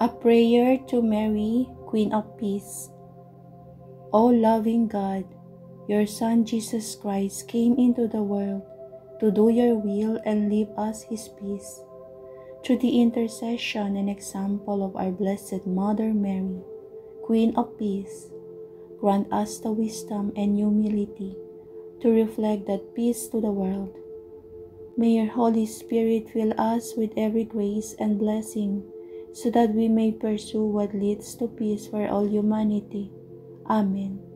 A prayer to Mary, Queen of Peace. O loving God, your Son Jesus Christ came into the world to do your will and leave us his peace. Through the intercession and example of our Blessed Mother Mary, Queen of Peace, grant us the wisdom and humility to reflect that peace to the world. May your Holy Spirit fill us with every grace and blessing so that we may pursue what leads to peace for all humanity. Amen.